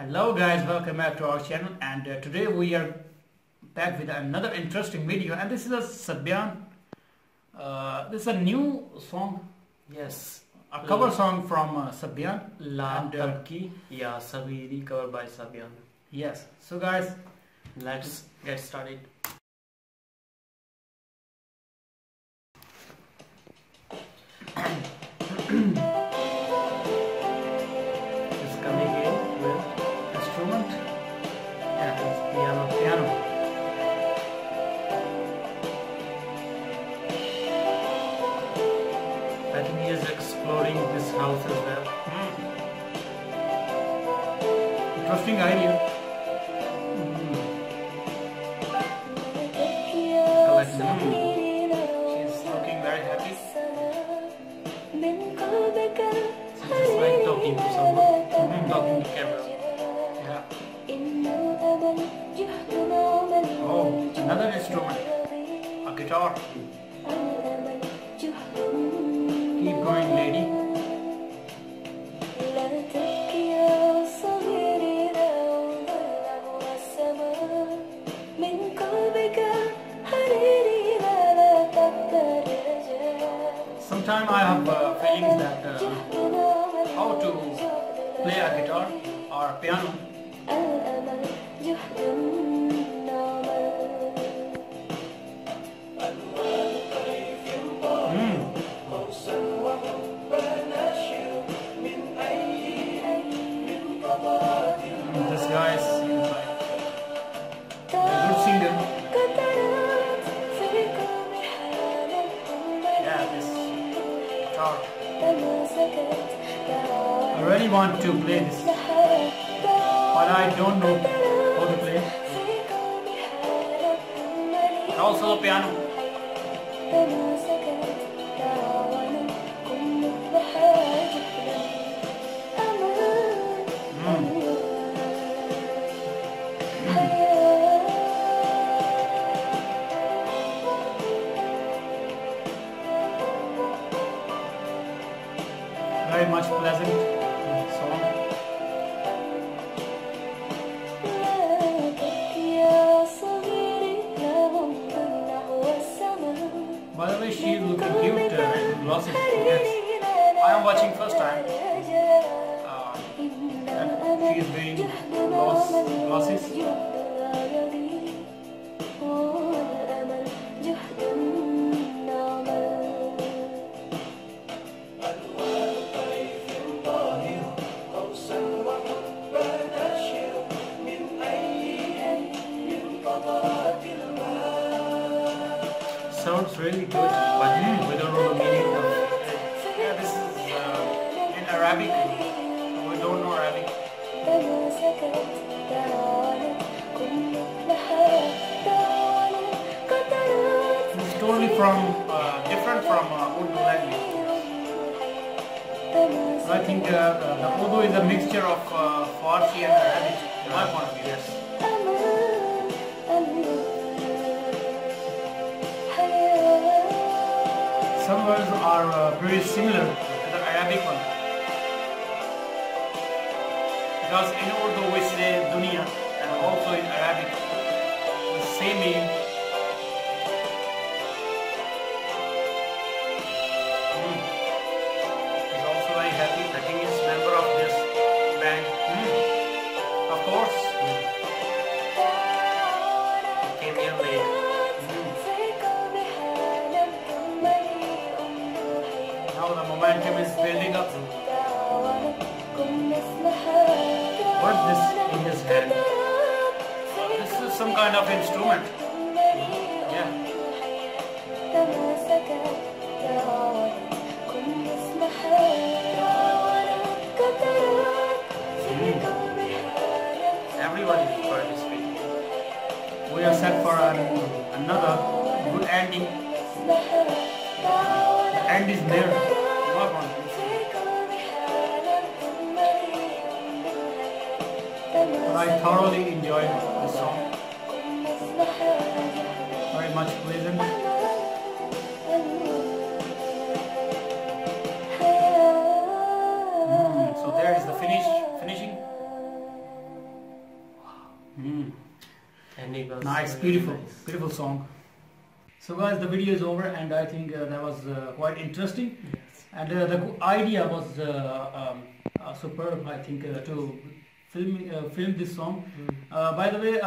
Hello guys, welcome back to our channel and uh, today we are back with another interesting video and this is a Sabyan. Uh, this is a new song, Yes. a cover song from uh, Sabyan. La And, uh, Tabki Ya Sabiri covered by Sabyan. Yes, so guys, Let's get started. Interesting idea. Collection. She's looking very happy. She's just like talking to someone, talking to camera. Yeah. Oh, another instrument, a guitar. Keep going, lady. Hmm. Hmm. this guitar. I really want to play this, I don't know how to play. And also the piano. Mm. Very much pleasant I am watching first time. Uh, and she is wearing glass, glasses. Sounds really good, but we don't know the meaning Arabic. We don't know Arabic. It's totally from uh, different from uh, Urdu language. I think uh, the, the Urdu is a mixture of uh, Farsi and Arabic. In my point of view, yes. Some words are uh, very similar to the Arabic one. Because in Urdu we say dunya and also in Arabic the same meaning. Mm. He's also very happy that he is member of this band. Mm. Of course. Came here late. Some kind of instrument. Hmm. Everyone is. We are set for an, another good ending. The end is there. Not one. But I thoroughly enjoyed the song. Very much pleasant. Mm, so there is the finish finishing. was Nice, beautiful, nice. beautiful song. So guys, the video is over, and I think uh, that was uh, quite interesting. Yes. And uh, the idea was uh, um, uh, superb. I think uh, to film uh, film this song. Mm. Uh, by the way,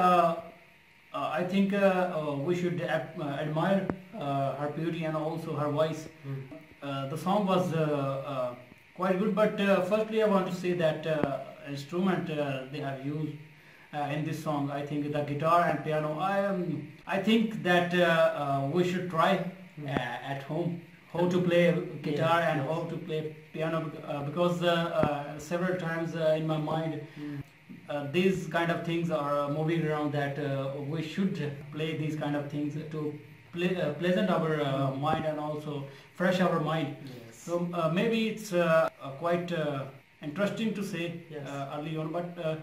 uh, I think uh, uh, we should ap- uh, admire uh, her beauty and also her voice. Mm. Uh, the song was quite good, but uh, firstly, I want to say that uh, instrument uh, they have used uh, in this song. I think the guitar and piano. I um, I think that we should try Mm. uh, at home how to play guitar Yes, and yes. how to play piano uh, because uh, uh, several times uh, in my mind Mm. Uh, these kind of things are uh, moving around that uh, we should play these kind of things to play, uh, pleasant our uh, mind and also fresh our mind Yes. so uh, maybe it's quite uh, interesting to say Yes. uh, early on but uh,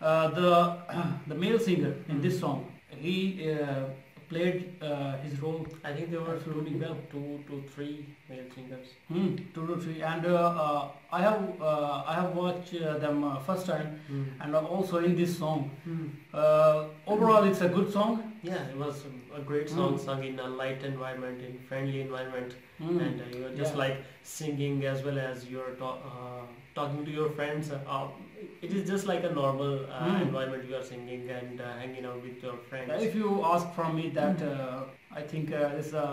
uh, the the male singer in this Mhm. song he uh, played uh, his role I think there were Absolutely two, well. two to three male singers. Hmm, two to three, and uh, uh, I have uh, I have watched uh, them uh, first time, Mm. and also in this song. Mm. Uh, overall, it's a good song. Yeah, it was a great song Mm. sung in a light environment, in friendly environment, Hmm. and uh, you're just Yeah. like singing as well as you're ta- uh, talking to your friends. Uh, it is just like a normal uh, Mm. environment you are singing and uh, hanging out with your friends. If you ask from me, that uh, I think uh, it's a,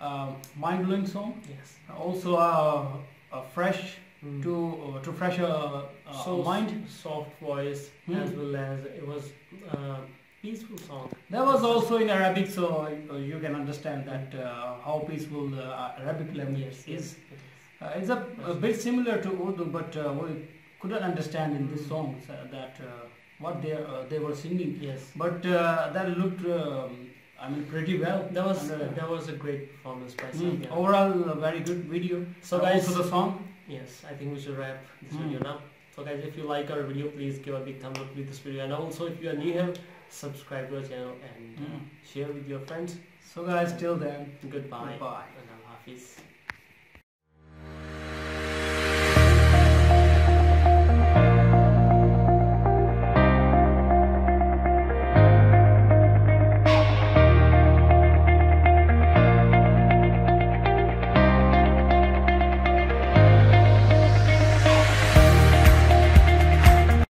uh mind-blowing song. Yes. Also, uh, a fresh Mm. to uh, to fresh uh, uh, so mind. soft voice Mm. as well as it was uh, peaceful song. That was also in Arabic, so uh, you can understand that uh, how peaceful uh, Arabic language Yes, is. yes, it is. Uh, it's a, a bit similar to Urdu, but uh, we couldn't understand in this song uh, that uh, what they uh, they were singing. Yes. But uh, that looked, um, I mean, pretty well. That was And, uh, that was a great performance by mm, Overall, a very good video. So guys, also the song. yes, I think we should wrap this Mm. video now. So guys, if you like our video, please give a big thumbs up with this video, and also if you are new here, subscribe to our channel and uh, Mm. share with your friends. So guys, till then, Goodbye. goodbye. And Allah Hafiz.